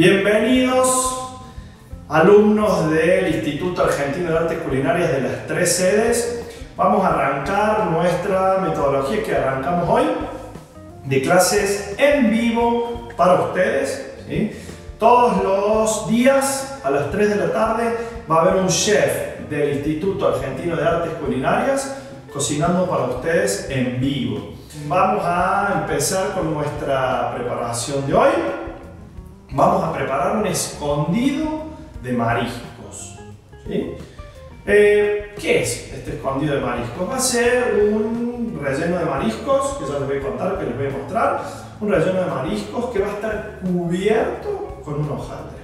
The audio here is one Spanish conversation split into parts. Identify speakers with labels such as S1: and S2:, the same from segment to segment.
S1: Bienvenidos alumnos del Instituto Argentino de Artes Culinarias de las tres sedes. Vamos a arrancar nuestra metodología que arrancamos hoy de clases en vivo para ustedes. Todos los días a las 3 de la tarde va a haber un chef del Instituto Argentino de Artes Culinarias cocinando para ustedes en vivo. Vamos a empezar con nuestra preparación de hoy. Vamos a preparar un escondido de mariscos. Eh, ¿Qué es este escondido de mariscos? Va a ser un relleno de mariscos, que ya les voy a contar, que les voy a mostrar. Un relleno de mariscos que va a estar cubierto con un hojaldre.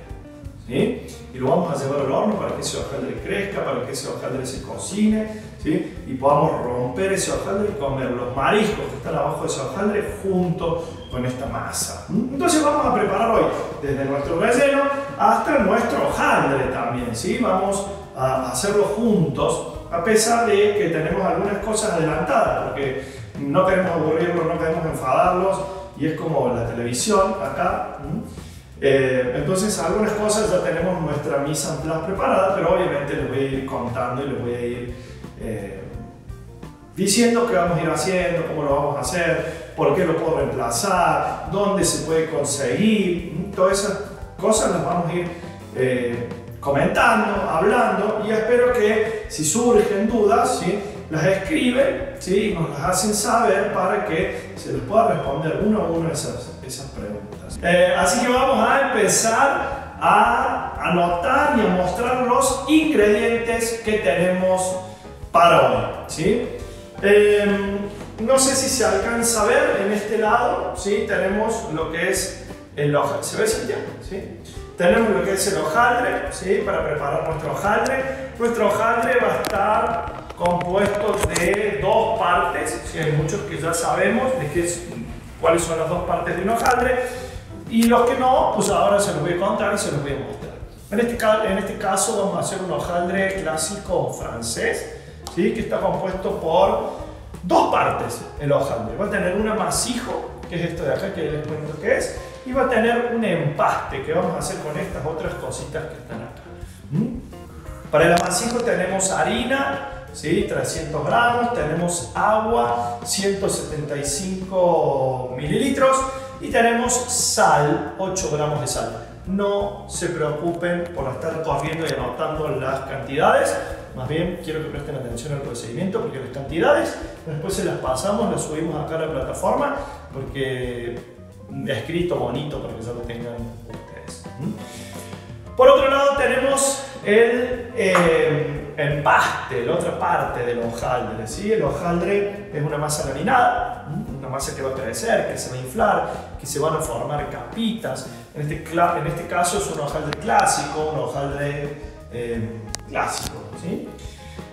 S1: ¿sí? Y lo vamos a llevar al horno para que ese hojaldre crezca, para que ese hojaldre se cocine ¿sí? y podamos romper ese hojaldre y comer los mariscos que están abajo de ese hojaldre junto con esta masa. Entonces vamos a preparar hoy desde nuestro relleno hasta nuestro hojaldre también. ¿sí? Vamos a hacerlo juntos a pesar de que tenemos algunas cosas adelantadas porque no queremos aburrirlos, no queremos enfadarlos y es como la televisión acá. Eh, entonces, algunas cosas ya tenemos nuestra misa en plan preparada, pero obviamente les voy a ir contando y les voy a ir eh, diciendo qué vamos a ir haciendo, cómo lo vamos a hacer, por qué lo puedo reemplazar, dónde se puede conseguir, todas esas cosas las vamos a ir eh, comentando, hablando y espero que si surgen dudas, ¿sí? las escriben ¿sí? y nos las hacen saber para que se les pueda responder uno a uno esas, esas preguntas. Eh, así que vamos a empezar a anotar y a mostrar los ingredientes que tenemos para hoy. ¿sí? Em, no sé si se alcanza a ver en este lado, ¿sí? tenemos lo que es el hojaldre. ¿Se ve ¿Sí? Tenemos lo que es el hojaldre, ¿sí? para preparar nuestro hojaldre. Nuestro hojaldre va a estar compuesto de dos partes, hay muchos que ya sabemos de qué cuáles son las dos partes de un hojaldre. Y los que no, pues ahora se los voy a contar y se los voy a mostrar. En este, en este caso vamos a hacer un hojaldre clásico francés, ¿sí? que está compuesto por dos partes el hojaldre. Va a tener un amasijo, que es esto de acá que les cuento que es, y va a tener un empaste que vamos a hacer con estas otras cositas que están acá. ¿Mm? Para el amasijo tenemos harina, ¿sí? 300 gramos, tenemos agua, 175 mililitros, y tenemos sal, 8 gramos de sal. No se preocupen por estar corriendo y anotando las cantidades, más bien quiero que presten atención al procedimiento porque las cantidades después se las pasamos, las subimos acá a la plataforma porque escrito bonito para que ya lo tengan ustedes. Por otro lado tenemos el eh, empaste, la otra parte del hojaldre. ¿sí? El hojaldre es una masa laminada, una masa que va a crecer, que se va a inflar, que se van a formar capitas. En este, en este caso es un hojaldre clásico, un hojaldre eh, clásico. ¿sí?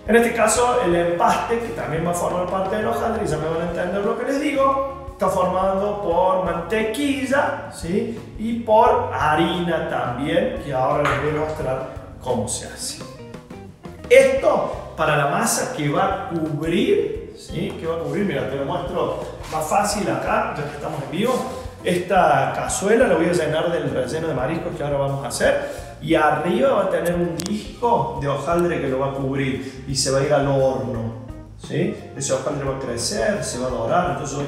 S1: En este caso el empaste, que también va a formar parte del hojaldre, y ya me van a entender lo que les digo, está formado por mantequilla ¿sí? y por harina también, que ahora les voy a mostrar cómo se hace. Esto para la masa que va a cubrir, ¿sí? que va a cubrir, mira, te lo muestro más fácil acá, ya que estamos en vivo. Esta cazuela la voy a llenar del relleno de mariscos que ahora vamos a hacer y arriba va a tener un disco de hojaldre que lo va a cubrir y se va a ir al horno. ¿Sí? Ese hojaldre va a crecer, se va a dorar, entonces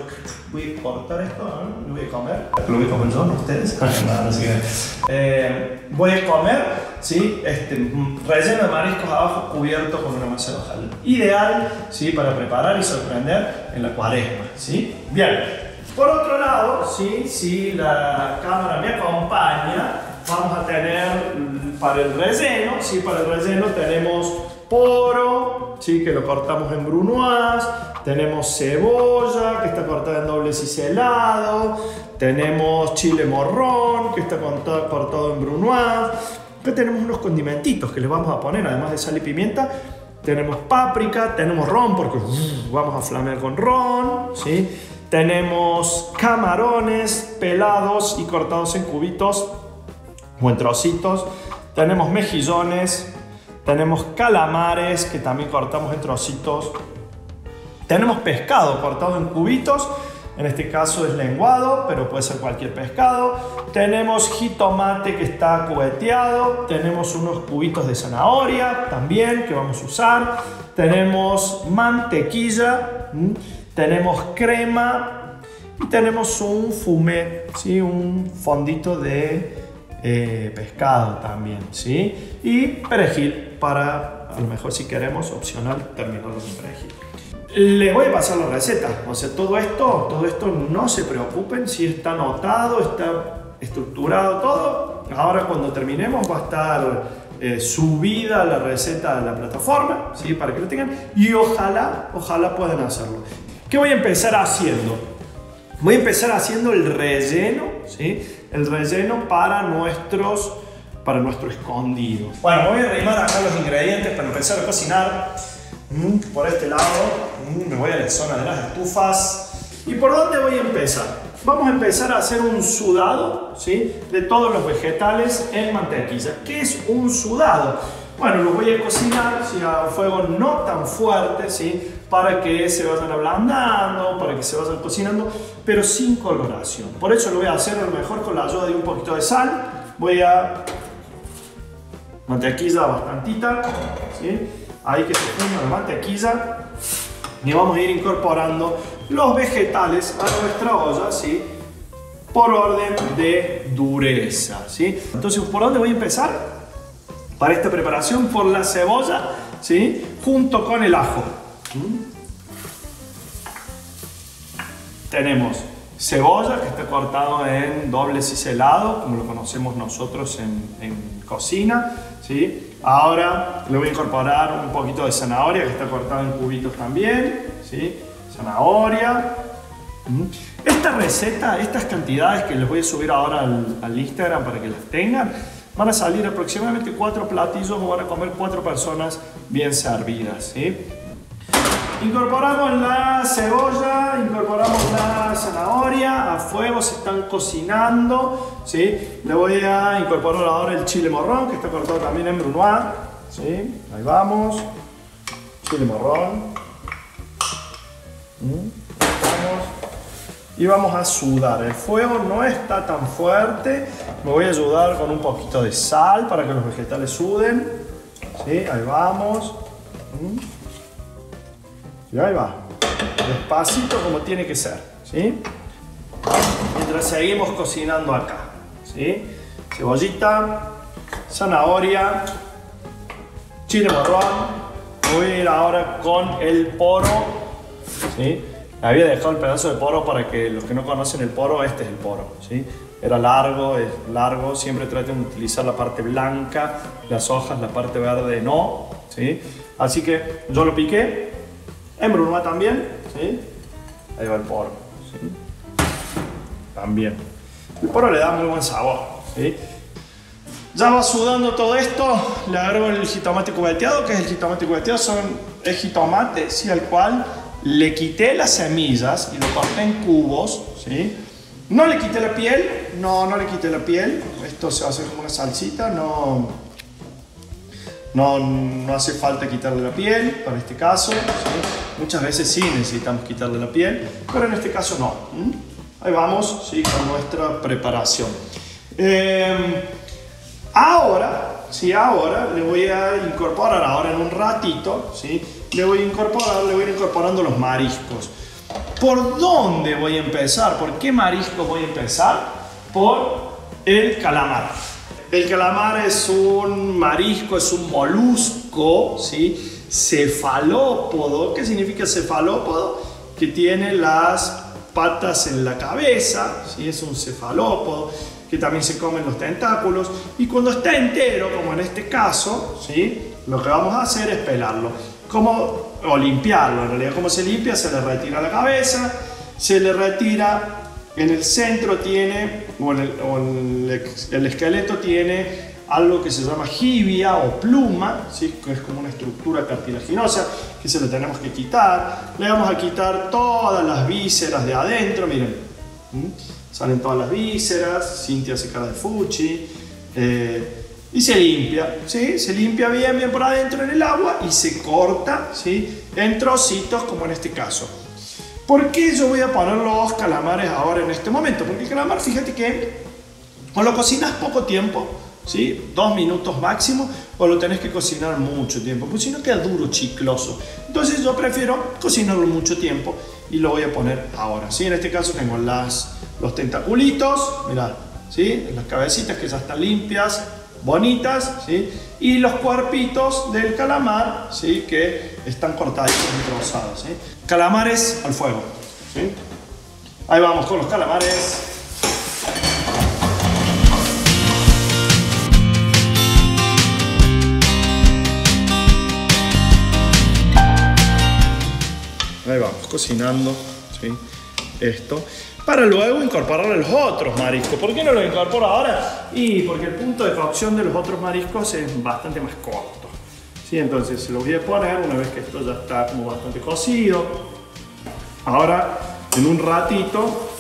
S1: voy, a cortar esto, lo voy a comer. Lo voy a comer yo, ¿no ustedes? eh, voy a comer, ¿sí? Este, relleno de mariscos abajo cubierto con una masa de hojaldre. Ideal, ¿sí? Para preparar y sorprender en la cuaresma, ¿sí? Bien. Por otro lado, ¿sí? si la cámara me acompaña, vamos a tener mm, para el relleno, ¿sí? para el relleno tenemos poro, ¿sí? que lo cortamos en brunoise, tenemos cebolla, que está cortada en doble ciselado, tenemos chile morrón, que está cortado, en brunoise, acá tenemos unos condimentitos que les vamos a poner, además de sal y pimienta, tenemos páprica, tenemos ron, porque vamos a flamear con ron, ¿sí? tenemos camarones pelados y cortados en cubitos o en trocitos, tenemos mejillones, tenemos calamares que también cortamos en trocitos. Tenemos pescado cortado en cubitos en este caso es lenguado, pero puede ser cualquier pescado. Tenemos jitomate que está cubeteado, tenemos unos cubitos de zanahoria también que vamos a usar. Tenemos mantequilla, tenemos crema y tenemos un fumé, ¿sí? un fondito de eh, pescado también. ¿sí? Y perejil para, a lo mejor si queremos, opcional, terminarlo con perejil. Les voy a pasar la receta. O sea, todo esto, todo esto no se preocupen si está anotado, está estructurado todo. Ahora cuando terminemos va a estar eh, subida la receta a la plataforma, ¿sí? Para que lo tengan. Y ojalá, ojalá puedan hacerlo. ¿Qué voy a empezar haciendo? Voy a empezar haciendo el relleno, ¿sí? El relleno para nuestros para nuestro escondido. Bueno, voy a arrimar acá los ingredientes para empezar a cocinar. Mm, por este lado, mm, me voy a la zona de las estufas. ¿Y por dónde voy a empezar? Vamos a empezar a hacer un sudado ¿sí? de todos los vegetales en mantequilla. ¿Qué es un sudado? Bueno, lo voy a cocinar ¿sí? a fuego no tan fuerte, ¿sí? para que se vayan ablandando, para que se vayan cocinando, pero sin coloración. Por eso lo voy a hacer a lo mejor con la ayuda de un poquito de sal. Voy a mantequilla bastantita, ¿sí? ahí que se funda la mantequilla y vamos a ir incorporando los vegetales a nuestra olla, ¿sí? Por orden de dureza, ¿sí? Entonces, ¿por dónde voy a empezar? Para esta preparación, por la cebolla, ¿sí? Junto con el ajo. ¿Mm? Tenemos cebolla que está cortado en doble ciselado, como lo conocemos nosotros en, en cocina, ¿sí? Ahora le voy a incorporar un poquito de zanahoria que está cortada en cubitos también. ¿sí? Zanahoria. Mm. Esta receta, estas cantidades que les voy a subir ahora al, Instagram para que las tengan, van a salir aproximadamente cuatro platillos o van a comer cuatro personas bien servidas. Incorporamos la cebolla, incorporamos la zanahoria, a fuego se están cocinando, ¿sí? Le voy a incorporar ahora el chile morrón, que está cortado también en brunoise, ¿sí? Ahí vamos, chile morrón. ¿Mm? Y vamos a sudar, el fuego no está tan fuerte, me voy a ayudar con un poquito de sal para que los vegetales suden, ¿sí? Ahí vamos. ¿Mm? Y ahí va. Despacito como tiene que ser. ¿sí? Mientras seguimos cocinando acá. ¿sí? Cebollita, zanahoria, chile morrón. Voy a ir ahora con el poro. ¿sí? Había dejado el pedazo de poro para que los que no conocen el poro, este es el poro. ¿sí? Era largo, es largo. Siempre traten de utilizar la parte blanca, las hojas, la parte verde no. ¿sí? Así que yo lo piqué, en Bruma también, ¿sí? Ahí va el poro, ¿sí? También. El poro le da muy buen sabor, ¿sí? Ya va sudando todo esto, le agrego el jitomate cubeteado, que es el jitomate cubeteado, son el jitomate, ¿sí? Al cual le quité las semillas y lo corté en cubos, ¿sí? No le quité la piel, no, no le quité la piel, esto se va a hacer como una salsita, no, no, no hace falta quitarle la piel, para este caso. Muchas veces sí necesitamos quitarle la piel, pero en este caso no. Ahí vamos, sí, con nuestra preparación. Em, ahora, sí, ahora le voy a incorporar, ahora en un ratito, sí, le voy a incorporar, le voy a ir incorporando los mariscos. ¿Por dónde voy a empezar? ¿Por qué marisco voy a empezar? Por el calamar. El calamar es un marisco, es un molusco, ¿sí? cefalópodo. ¿Qué significa cefalópodo? Que tiene las patas en la cabeza, ¿sí? es un cefalópodo, que también se comen los tentáculos. Y cuando está entero, como en este caso, ¿sí? lo que vamos a hacer es pelarlo. Como, o limpiarlo, en realidad, ¿cómo se limpia? Se le retira la cabeza, se le retira, en el centro tiene, o, el, el esqueleto tiene algo que se llama jibia o pluma, ¿sí? que es como una estructura cartilaginosa que se le tenemos que quitar. Le vamos a quitar todas las vísceras de adentro, miren, salen todas las vísceras, Cintia se cara de fuchi, eh, y se limpia, ¿sí? se limpia bien, bien por adentro en el agua y se corta ¿sí? en trocitos como en este caso. ¿Por qué yo voy a poner los calamares ahora en este momento? Porque el calamar, fíjate que o lo cocinas poco tiempo, ¿sí? Dos minutos máximo, o lo tenés que cocinar mucho tiempo, porque si no queda duro, chicloso. Entonces yo prefiero cocinarlo mucho tiempo y lo voy a poner ahora, ¿sí? En este caso tengo las, los tentaculitos, mirad, ¿sí? Las cabecitas que ya están limpias, bonitas, ¿sí? Y los cuerpitos del calamar, ¿sí? Que están cortaditos y trozados, ¿sí? Calamares al fuego, ¿sí? Ahí vamos con los calamares. Ahí vamos, cocinando ¿sí? esto. Para luego incorporar los otros mariscos. ¿Por qué no lo incorporo ahora? Y porque el punto de cocción de los otros mariscos es bastante más corto. ¿sí? Entonces se lo voy a poner una vez que esto ya está como bastante cocido. Ahora, en un ratito,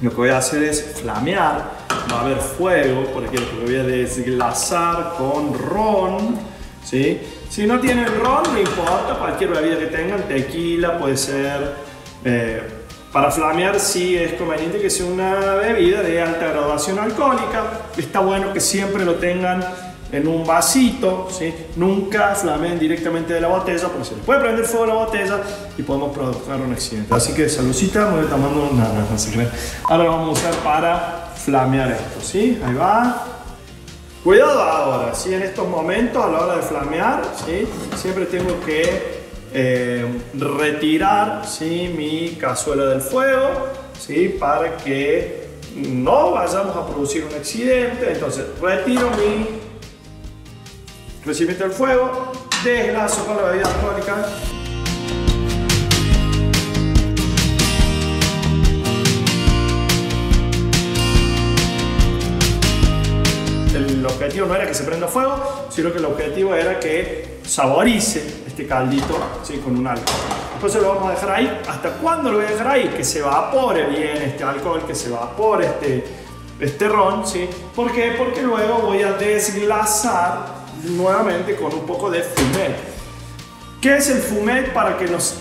S1: lo que voy a hacer es flamear. Va a haber fuego, porque lo voy a desglasar con ron. ¿sí? Si no tienen ron, no importa, cualquier bebida que tengan, tequila puede ser. Eh, para flamear sí es conveniente que sea una bebida de alta graduación alcohólica. Está bueno que siempre lo tengan en un vasito, ¿sí? nunca flameen directamente de la botella porque se les puede prender fuego a la botella y podemos provocar un accidente. Así que saludcita, me voy tomando una, no, no, Ahora lo vamos a usar para flamear esto, ¿sí? Ahí va. Cuidado ahora, ¿sí? en estos momentos a la hora de flamear, ¿sí? siempre tengo que eh, retirar ¿sí? mi cazuela del fuego ¿sí? para que no vayamos a producir un accidente. Entonces retiro mi recipiente del fuego, desglaso con la bebida alcohólica el objetivo no era que se prenda fuego, sino que el objetivo era que saborice este caldito ¿sí? con un alcohol. Entonces lo vamos a dejar ahí. ¿Hasta cuándo lo voy a dejar ahí? Que se evapore bien este alcohol, que se evapore este, este ron. ¿sí? ¿Por qué? Porque luego voy a desglasar nuevamente con un poco de fumet. ¿Qué es el fumet para que los,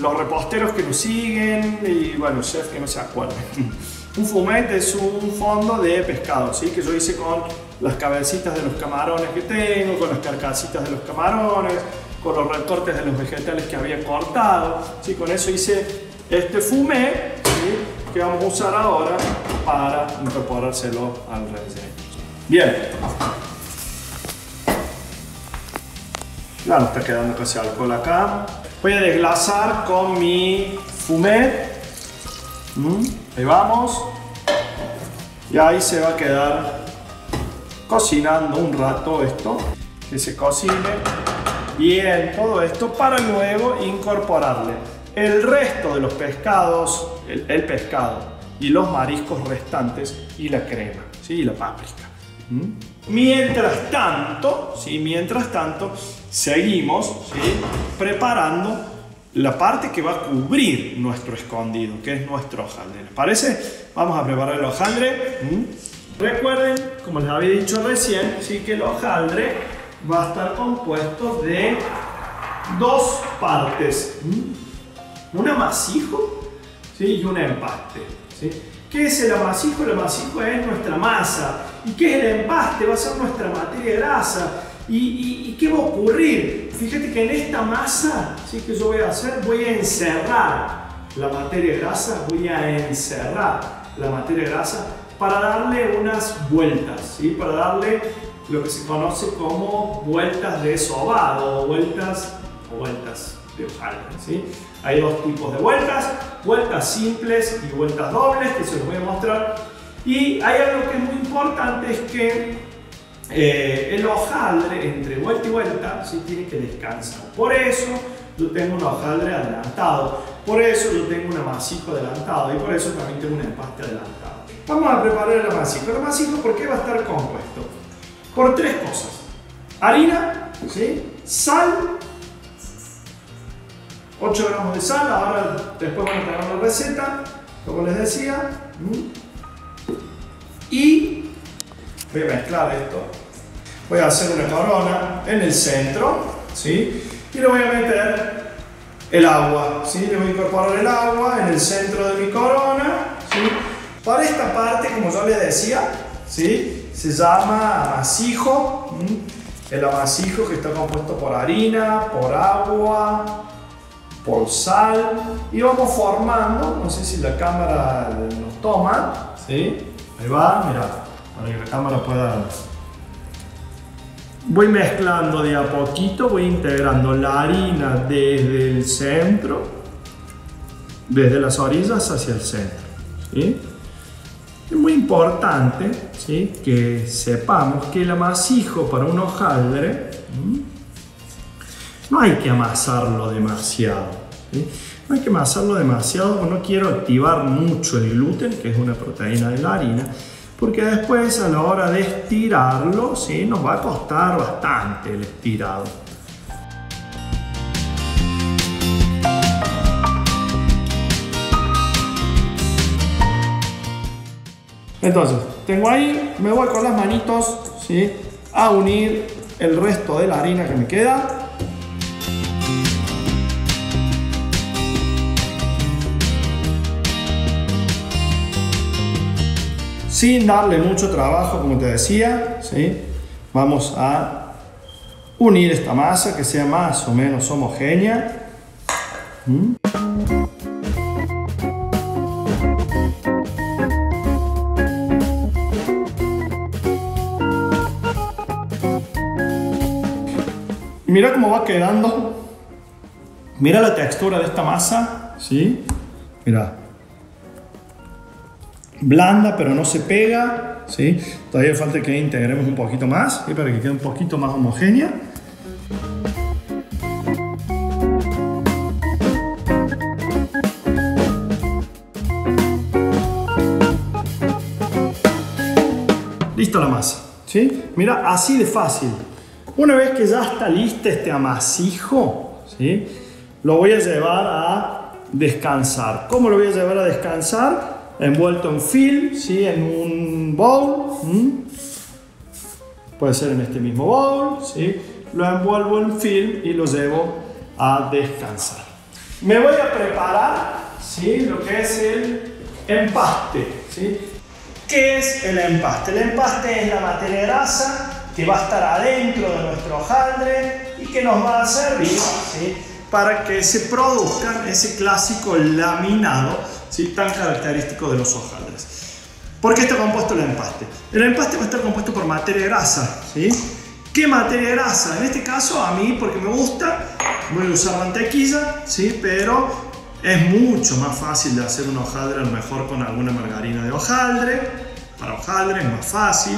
S1: los reposteros que nos siguen y bueno, chefs que no se acuerden? Un fumet es un fondo de pescado, ¿sí? que yo hice con las cabecitas de los camarones que tengo, con las carcasitas de los camarones, con los recortes de los vegetales que había cortado. ¿sí? Con eso hice este fumet que vamos a usar ahora para incorporárselo al relleno. Bien. Ya no está quedando casi alcohol acá. Voy a desglasar con mi fumet. ¿Mm? Ahí vamos. Y ahí se va a quedar cocinando un rato esto. Que se cocine bien todo esto para luego incorporarle el resto de los pescados, el, pescado y los mariscos restantes y la crema, ¿sí? y la páprica. Mientras tanto, ¿sí? mientras tanto, seguimos preparando la parte que va a cubrir nuestro escondido, que es nuestro hojaldre. ¿Les parece? Vamos a preparar el hojaldre. Recuerden, como les había dicho recién, ¿sí? que el hojaldre va a estar compuesto de dos partes. ¿Mm? Un amasijo y un empaste. ¿Qué es el amasijo? El amasijo es nuestra masa. ¿Y qué es el empaste? Va a ser nuestra materia grasa. ¿Y, qué va a ocurrir? Fíjate que en esta masa ¿sí? que yo voy a hacer, voy a encerrar la materia grasa, voy a encerrar la materia grasa para darle unas vueltas, ¿sí? para darle lo que se conoce como vueltas de sobado o vueltas, o vueltas de hojaldre. ¿sí? Hay dos tipos de vueltas, vueltas simples y vueltas dobles, que se los voy a mostrar. Y hay algo que es muy importante, es que eh, el hojaldre entre vuelta y vuelta sí tiene que descansar. Por eso yo tengo un hojaldre adelantado, por eso yo tengo un amasijo adelantado y por eso también tengo un empaste adelantado. Vamos a preparar el amasijo. El amasijo, ¿por qué va a estar compuesto? Por tres cosas. Harina, ¿sí? sal, 8 gramos de sal, ahora después vamos a tener la receta, como les decía. Y voy a mezclar esto. Voy a hacer una corona en el centro, ¿sí? Y le voy a meter el agua, ¿sí? Le voy a incorporar el agua en el centro de mi corona, ¿sí? Para esta parte, como yo les decía, ¿sí? Se llama amasijo, el amasijo que está compuesto por harina, por agua, por sal y vamos formando, no sé si la cámara nos toma, ¿sí? Ahí va, mira, para que la cámara pueda... Voy mezclando de a poquito, voy integrando la harina desde el centro, desde las orillas hacia el centro, ¿sí? Importante ¿sí? que sepamos que el amasijo para un hojaldre no hay que amasarlo demasiado. No hay que amasarlo demasiado, no quiero activar mucho el gluten, que es una proteína de la harina, porque después a la hora de estirarlo ¿sí? nos va a costar bastante el estirado. Entonces, tengo ahí, me voy con las manitos ¿sí? a unir el resto de la harina que me queda. Sin darle mucho trabajo, como te decía, ¿sí? vamos a unir esta masa que sea más o menos homogénea. ¿Mm? Mira cómo va quedando. Mira la textura de esta masa, ¿sí? Mira. Blanda, pero no se pega, ¿sí? Todavía falta que integremos un poquito más. Para que quede un poquito más homogénea. Listo la masa, ¿sí? Mira, así de fácil. Una vez que ya está listo este amasijo, ¿sí? lo voy a llevar a descansar. ¿Cómo lo voy a llevar a descansar? Envuelto en film, ¿sí? en un bowl. Puede ser en este mismo bowl. ¿sí? Lo envuelvo en film y lo llevo a descansar. Me voy a preparar ¿sí? lo que es el empaste. ¿sí? ¿Qué es el empaste? El empaste es la materia grasa que va a estar adentro de nuestro hojaldre y que nos va a servir para que se produzca ese clásico laminado ¿sí? tan característico de los hojaldres. ¿Por qué está compuesto el empaste? El empaste va a estar compuesto por materia grasa. ¿sí? ¿Qué materia grasa? En este caso a mí, porque me gusta, voy a usar mantequilla, ¿sí? pero es mucho más fácil de hacer un hojaldre a lo mejor con alguna margarina de hojaldre. Para hojaldre es más fácil.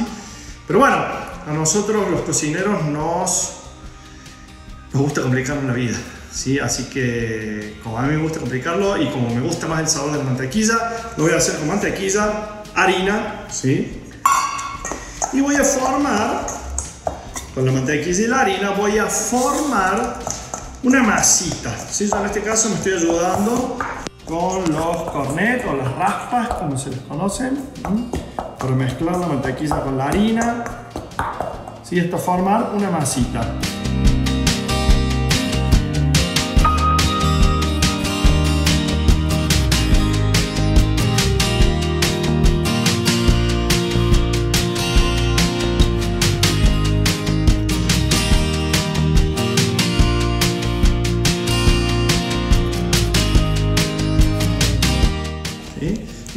S1: Pero bueno, a nosotros los cocineros nos, nos gusta complicarnos la vida. ¿sí? Así que como a mí me gusta complicarlo y como me gusta más el sabor de la mantequilla, lo voy a hacer con mantequilla, harina, ¿sí? Y voy a formar, con la mantequilla y la harina, voy a formar una masita. ¿sí? Yo en este caso me estoy ayudando con los cornets o las raspas, como se les conocen, para mezclar la mantequilla con la harina ¿sí? Esto formar una masita.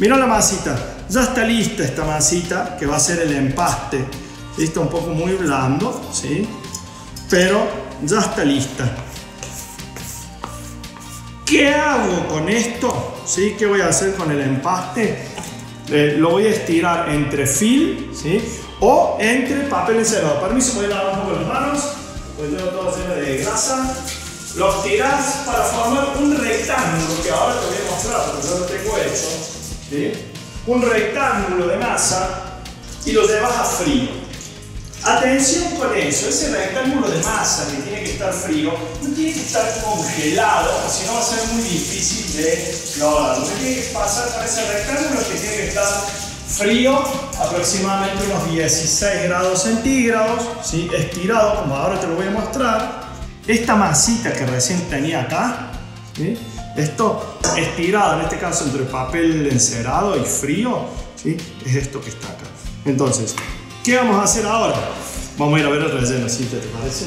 S1: Mira la masita, ya está lista esta masita que va a ser el empaste Está un poco muy blando, ¿sí? Pero ya está lista. ¿Qué hago con esto? ¿Sí? ¿Qué voy a hacer con el empaste? Eh, lo voy a estirar entre film, ¿sí? O entre papel encerado. Permiso, voy a lavar un poco las manos, pues tengo todo lleno de grasa. Lo estiras para formar un rectángulo, que ahora te voy a mostrar porque yo lo tengo hecho. ¿sí? Un rectángulo de masa y lo llevas a frío. Atención con eso, ese rectángulo de masa que tiene que estar frío, no tiene que estar congelado, si no va a ser muy difícil de lograr. Lo que tiene que pasar con ese rectángulo que tiene que estar frío, aproximadamente unos 16 grados centígrados, ¿sí? estirado, como ahora te lo voy a mostrar. Esta masita que recién tenía acá. Esto estirado, en este caso entre papel encerado y frío, ¿sí? es esto que está acá. Entonces, ¿qué vamos a hacer ahora? Vamos a ir a ver el relleno, ¿sí? ¿te parece?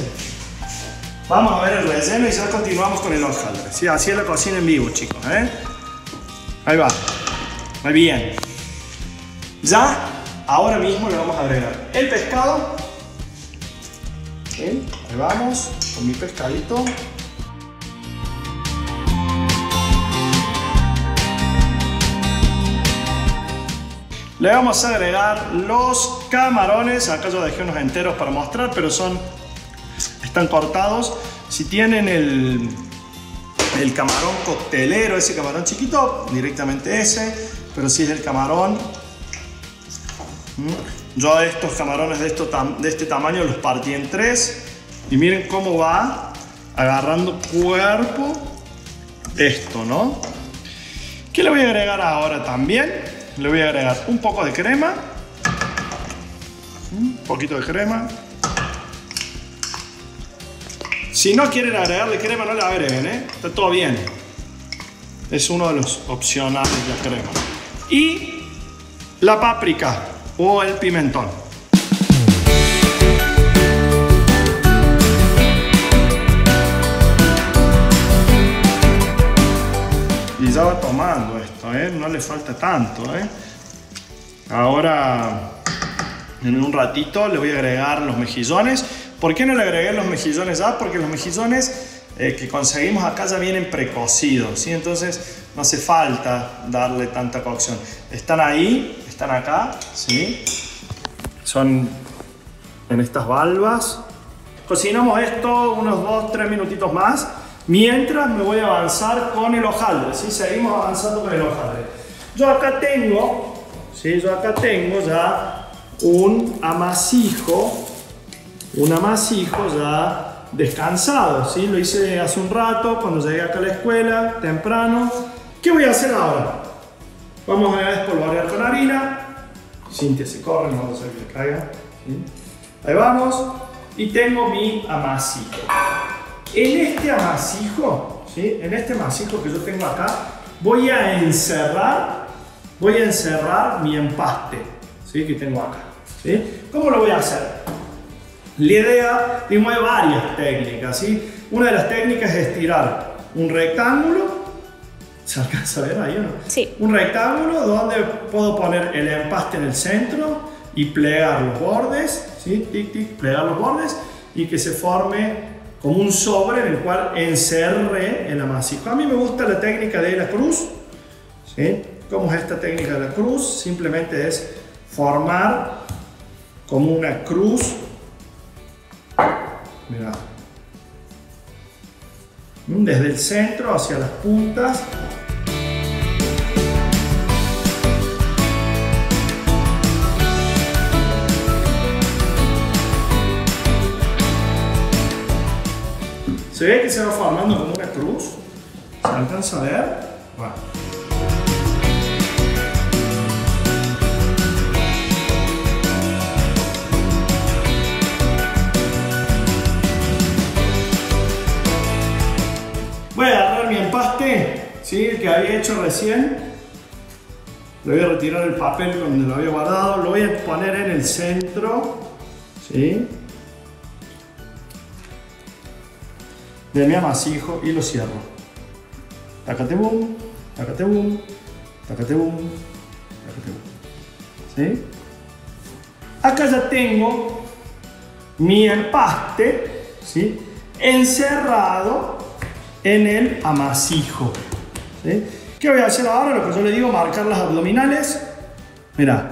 S1: Vamos a ver el relleno y ya continuamos con el hojaldre. ¿sí? Así es la cocina en vivo, chicos. ¿eh? Ahí va. Muy bien. Ya, ahora mismo le vamos a agregar el pescado. Ahí vamos, con mi pescadito. Le vamos a agregar los camarones. Acá yo dejé unos enteros para mostrar, pero son están cortados. Si tienen el, el camarón coctelero, ese camarón chiquito, directamente ese. Pero si es el camarón, yo estos camarones de, esto, de este tamaño los partí en tres. Y miren cómo va agarrando cuerpo esto, ¿no? ¿Qué le voy a agregar ahora también? Le voy a agregar un poco de crema. Un poquito de crema. Si no quieren agregarle crema, no le agreguen, ¿eh? Está todo bien. Es uno de los opcionales de la crema. Y la páprica o el pimentón. Y ya va tomando esto, ¿eh? No le falta tanto, ¿eh? Ahora, en un ratito, le voy a agregar los mejillones. ¿Por qué no le agregué los mejillones ya? Porque los mejillones eh, que conseguimos acá ya vienen precocidos, ¿sí? Entonces no hace falta darle tanta cocción. Están ahí, están acá, ¿sí? Son en estas valvas. Cocinamos esto unos 2-3 minutitos más. Mientras me voy a avanzar con el hojaldre, ¿sí? Seguimos avanzando con el hojaldre. Yo acá tengo, ¿sí? Yo acá tengo ya un amasijo un amasijo ya descansado, ¿sí? Lo hice hace un rato, cuando llegué acá a la escuela, temprano. ¿Qué voy a hacer ahora? Vamos a espolvorear con harina. Cintia se corre, no vamos a que caiga. Ahí vamos. Y tengo mi amasijo. En este amasijo, ¿sí? En este amasijo que yo tengo acá, voy a encerrar, voy a encerrar mi empaste, ¿sí? Que tengo acá. ¿sí? ¿Cómo lo voy a hacer? La idea, tengo hay varias técnicas, ¿sí? Una de las técnicas es estirar un rectángulo, ¿se alcanza a ver ahí o no?
S2: Sí.
S1: Un rectángulo donde puedo poner el empaste en el centro y plegar los bordes, ¿sí? Tic, tic, plegar los bordes y que se forme como un sobre en el cual encerre el amasijo. A mí me gusta la técnica de la cruz, ¿sí? ¿Cómo es esta técnica de la cruz? Simplemente es formar como una cruz Mira. Desde el centro hacia las puntas. Ve que se va formando como una cruz. ¿Se alcanza a ver? Bueno. Voy a agarrar mi empaste, ¿sí? el que había hecho recién. Le voy a retirar el papel donde lo había guardado. Lo voy a poner en el centro. ¿sí? De mi amasijo y lo cierro. Tacate boom, tacate boom, tacate boom, tacate boom. ¿Sí? Acá ya tengo mi empaste, ¿sí? Encerrado en el amasijo. ¿Qué voy a hacer ahora? Lo que yo le digo, marcar las abdominales. Mira.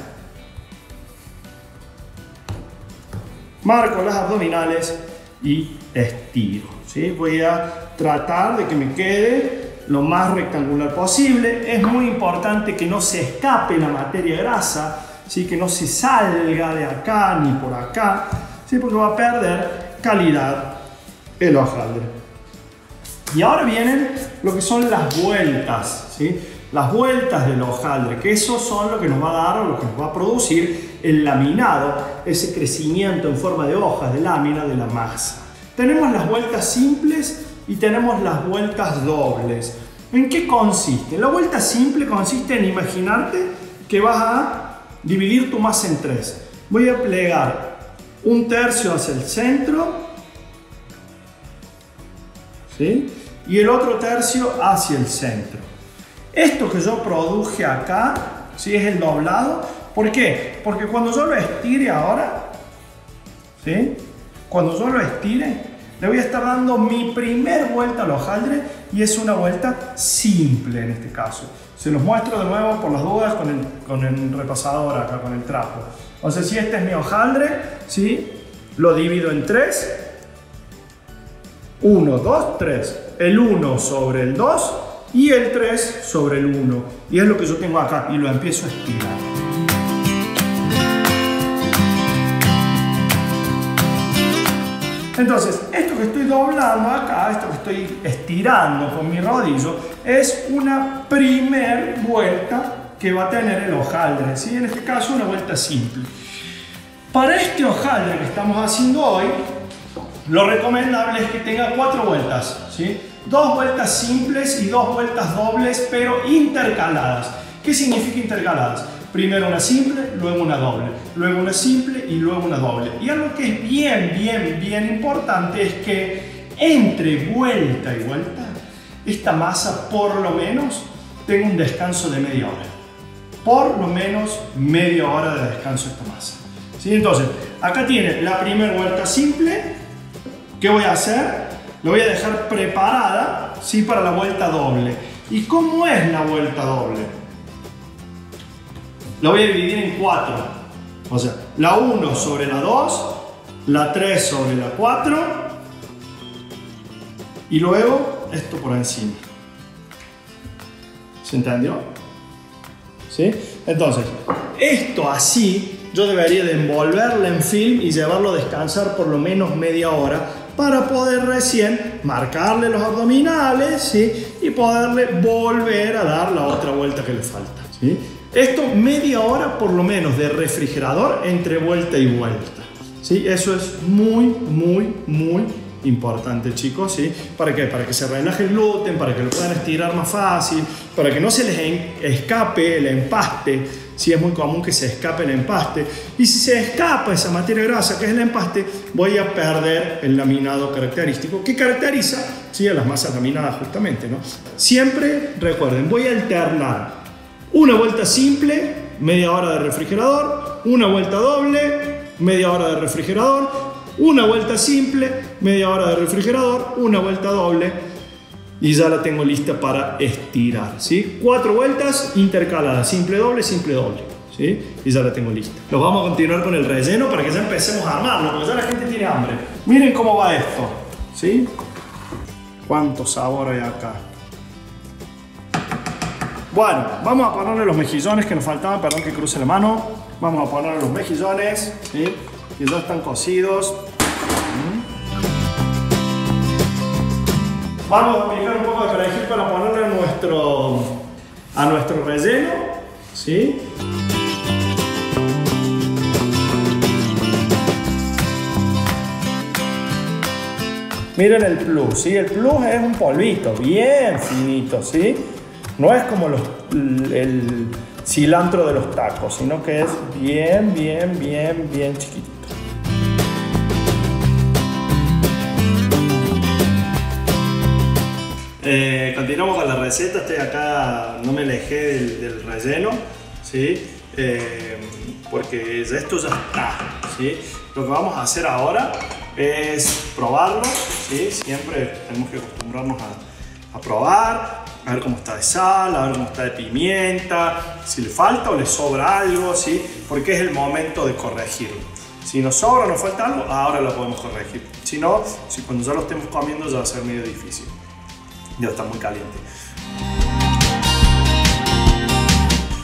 S1: Marco las abdominales y estiro. ¿Sí? Voy a tratar de que me quede lo más rectangular posible. Es muy importante que no se escape la materia grasa, ¿sí? que no se salga de acá ni por acá, ¿sí? porque va a perder calidad el hojaldre. Y ahora vienen lo que son las vueltas, ¿sí? las vueltas del hojaldre, que eso son lo que nos va a dar o lo que nos va a producir el laminado, ese crecimiento en forma de hojas de lámina de la masa. Tenemos las vueltas simples y tenemos las vueltas dobles. ¿En qué consiste? La vuelta simple consiste en imaginarte que vas a dividir tu masa en tres. Voy a plegar un tercio hacia el centro ¿sí? y el otro tercio hacia el centro. Esto que yo produje acá ¿sí? es el doblado. ¿Por qué? Porque cuando yo lo estire ahora, ¿sí? Cuando yo lo estire, le voy a estar dando mi primer vuelta al hojaldre y es una vuelta simple en este caso. Se los muestro de nuevo por las dudas con el, con el repasador acá, con el trapo. O sea, si este es mi hojaldre, ¿sí? lo divido en tres. 1, 2, 3. El 1 sobre el 2 y el 3 sobre el 1. Y es lo que yo tengo acá y lo empiezo a estirar. Entonces, esto que estoy doblando acá, esto que estoy estirando con mi rodillo, es una primer vuelta que va a tener el hojaldre, ¿sí? en este caso una vuelta simple. Para este hojaldre que estamos haciendo hoy, lo recomendable es que tenga cuatro vueltas, ¿sí? dos vueltas simples y dos vueltas dobles, pero intercaladas. ¿Qué significa intercaladas? Primero una simple, luego una doble, luego una simple y luego una doble. Y algo que es bien, bien, bien importante es que entre vuelta y vuelta, esta masa por lo menos tenga un descanso de media hora. Por lo menos media hora de descanso esta masa. ¿Sí? Entonces, acá tiene la primera vuelta simple. ¿Qué voy a hacer? Lo voy a dejar preparada ¿sí? para la vuelta doble. ¿Y cómo es la vuelta doble? Lo voy a dividir en cuatro. O sea, la 1 sobre la 2, la 3 sobre la 4 y luego esto por encima. ¿Se entendió? ¿Sí? Entonces, esto así yo debería de envolverlo en film y llevarlo a descansar por lo menos media hora para poder recién marcarle los abdominales ¿sí? y poderle volver a dar la otra vuelta que le falta. ¿sí? Esto media hora por lo menos de refrigerador entre vuelta y vuelta. ¿sí? Eso es muy, muy, muy importante, chicos. ¿sí? ¿Para qué? Para que se relaje el gluten, para que lo puedan estirar más fácil, para que no se les escape el empaste. Si es muy común que se escape el empaste. Y si se escapa esa materia grasa que es el empaste, voy a perder el laminado característico que caracteriza ¿sí? a las masas laminadas justamente. ¿no? Siempre recuerden, voy a alternar una vuelta simple, media hora de refrigerador. Una vuelta doble, media hora de refrigerador. Una vuelta simple, media hora de refrigerador. Una vuelta doble y ya la tengo lista para estirar. ¿sí? Cuatro vueltas intercaladas, simple doble, simple doble. ¿sí? Y ya la tengo lista. Los vamos a continuar con el relleno para que ya empecemos a armarlo, porque ya la gente tiene hambre. Miren cómo va esto. ¿sí? Cuánto sabor hay acá. Bueno, vamos a ponerle los mejillones que nos faltaban, perdón que cruce la mano. Vamos a ponerle los mejillones, ¿sí? que ya están cocidos. Vamos a aplicar un poco de perejil para ponerle a nuestro, a nuestro relleno. ¿sí? Miren el plus, ¿sí? El plus es un polvito bien finito, ¿sí? No es como el cilantro de los tacos, sino que es bien, bien, bien, bien chiquitito. Eh, continuamos con la receta, estoy acá, no me alejé del, relleno, ¿sí? Eh, porque esto ya está. ¿sí? Lo que vamos a hacer ahora es probarlo, ¿sí? siempre tenemos que acostumbrarnos a, a probar, a ver cómo está de sal, a ver cómo está de pimienta, si le falta o le sobra algo, ¿sí? porque es el momento de corregirlo. Si nos sobra o nos falta algo, ahora lo podemos corregir. Si no, si cuando ya lo estemos comiendo ya va a ser medio difícil. Ya está muy caliente.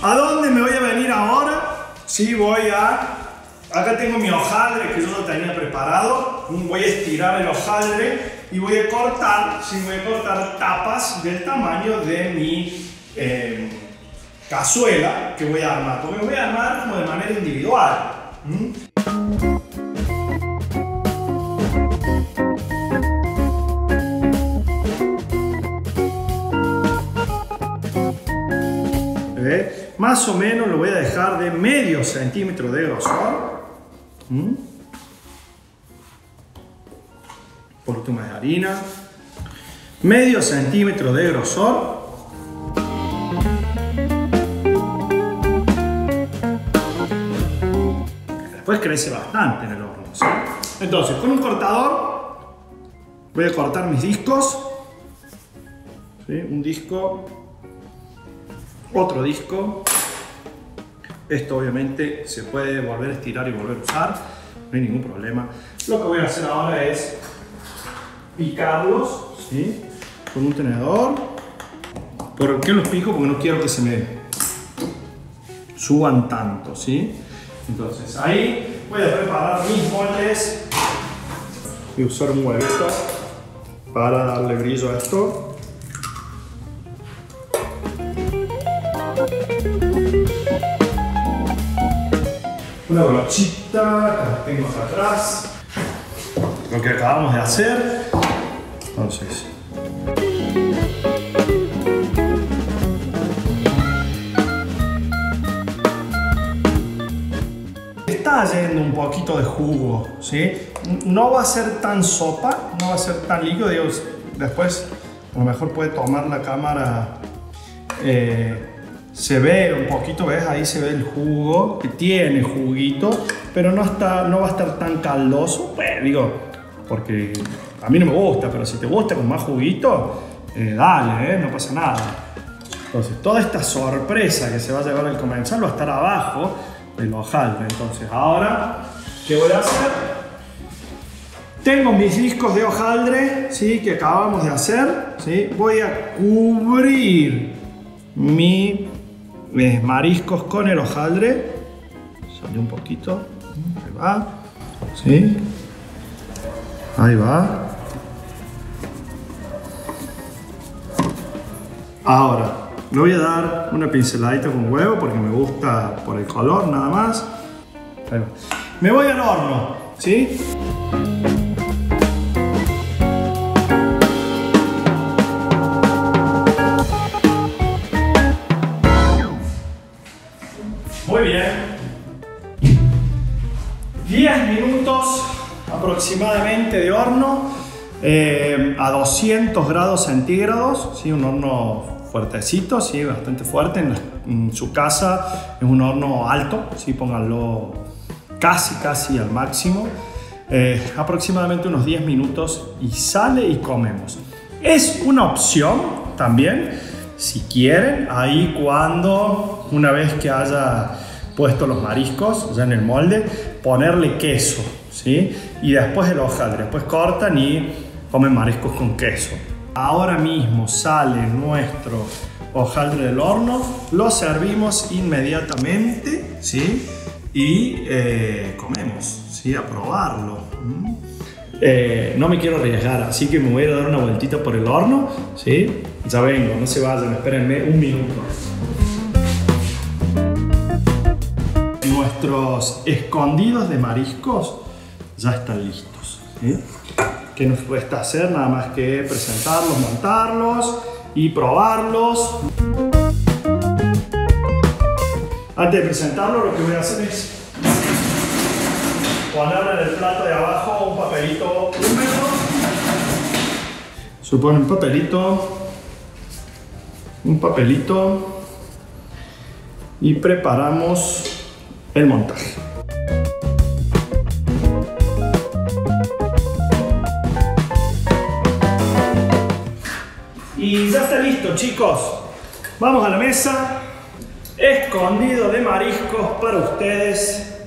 S1: ¿A dónde me voy a venir ahora? Sí, voy a... Acá tengo mi hojaldre que yo lo tenía preparado. Voy a estirar el hojaldre y voy a cortar, sí, voy a cortar tapas del tamaño de mi eh, cazuela que voy a armar. Porque voy a armar como de manera individual. ¿Mm? más o menos lo voy a dejar de medio centímetro de grosor ¿Mm? Poquito más de harina. Medio centímetro de grosor. Después crece bastante en el horno. Entonces, con un cortador voy a cortar mis discos. Un disco, otro disco. Esto obviamente se puede volver a estirar y volver a usar, no hay ningún problema. Lo que voy a hacer ahora es picarlos con un tenedor. ¿Por qué los pico? Porque no quiero que se me suban tanto, ¿sí? Entonces ahí voy a preparar mis moldes. Voy a usar un huevito para darle brillo a esto. Una brochita que tengo acá atrás. Lo que acabamos de hacer. Entonces. Está yendo un poquito de jugo, ¿sí? No va a ser tan sopa, no va a ser tan líquido, digo, después a lo mejor puede tomar la cámara eh, se ve un poquito, ¿ves? Ahí se ve el jugo, que tiene juguito, pero no, no va a estar tan caldoso. Bueno, digo, porque a mí no me gusta, pero si te gusta con más juguito, eh, dale, ¿eh? no pasa nada. Entonces, toda esta sorpresa que se va a llevar al comenzar va a estar abajo del hojaldre. Entonces, ahora, ¿qué voy a hacer? Tengo mis discos de hojaldre, ¿sí? Que acabamos de hacer, ¿sí? Voy a cubrir mi mis mariscos con el hojaldre. Salió un poquito. Ahí va. ¿Sí? Ahí va. Ahora, le voy a dar una pinceladita con huevo porque me gusta por el color nada más. Ahí va. Me voy al horno, ¿sí? Aproximadamente de horno eh, a 200 grados centígrados, ¿sí? un horno fuertecito, ¿sí? bastante fuerte. En, su casa es un horno alto, ¿sí? pónganlo casi, casi al máximo. Eh, aproximadamente unos 10 minutos y sale y comemos. Es una opción también, si quieren, ahí cuando, una vez que haya puesto los mariscos ya en el molde, ponerle queso, ¿sí? Y después el hojaldre, después cortan y comen mariscos con queso. Ahora mismo sale nuestro hojaldre del horno, lo servimos inmediatamente, ¿sí? Y eh, comemos, ¿sí? A probarlo. ¿Mm? Eh, no me quiero arriesgar, así que me voy a dar una vueltita por el horno, ¿sí? Ya vengo, no se vayan, espérenme un minuto. Nuestros escondidos de mariscos ya están listos. ¿sí? ¿Qué nos resta hacer? Nada más que presentarlos, montarlos y probarlos. Antes de presentarlo, lo que voy a hacer es ponerle en el plato de abajo un papelito húmedo. Supone un papelito, un papelito y preparamos el montaje. Y ya está listo, chicos. Vamos a la mesa. Escondido de mariscos para ustedes.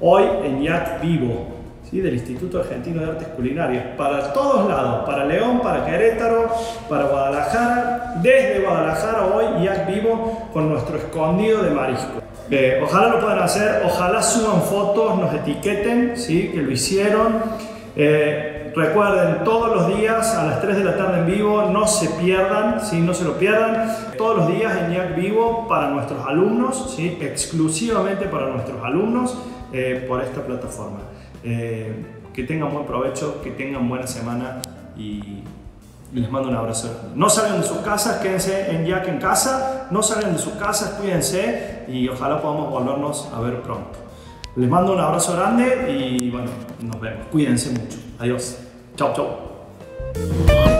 S1: Hoy en Yak Vivo, del Instituto Argentino de Artes Culinarias. Para todos lados, para León, para Querétaro, para Guadalajara. Desde Guadalajara hoy Yak Vivo con nuestro escondido de mariscos. Eh, ojalá lo puedan hacer, ojalá suban fotos, nos etiqueten, ¿sí? que lo hicieron. Eh, Recuerden, todos los días a las 3 de la tarde en vivo, no se pierdan, ¿sí? no se lo pierdan. Todos los días en IAC Vivo para nuestros alumnos, ¿sí? exclusivamente para nuestros alumnos eh, por esta plataforma. Eh, que tengan buen provecho, que tengan buena semana y, les mando un abrazo. No salgan de sus casas, quédense en Jack en casa, no salgan de sus casas, cuídense y ojalá podamos volvernos a ver pronto. Les mando un abrazo grande y bueno, nos vemos. Cuídense mucho. Adiós. Chau, chau.